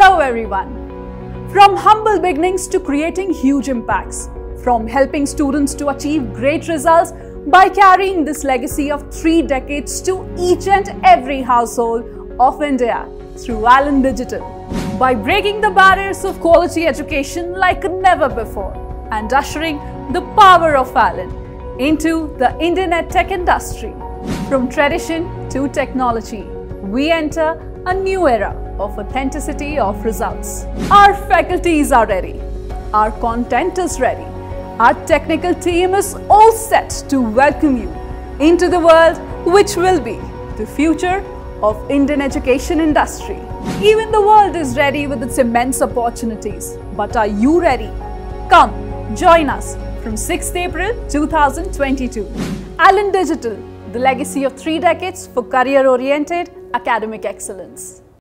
Hello everyone. From humble beginnings to creating huge impacts, from helping students to achieve great results by carrying this legacy of three decades to each and every household of India through Allen Digital, by breaking the barriers of quality education like never before and ushering the power of Allen into the Indian tech industry. From tradition to technology, we enter a new era of authenticity of results. Our faculties are ready. Our content is ready. Our technical team is all set to welcome you into the world which will be the future of Indian education industry. Even the world is ready with its immense opportunities. But are you ready? Come, join us from 6th April 2022. Allen Digital, the legacy of three decades for career-oriented academic excellence.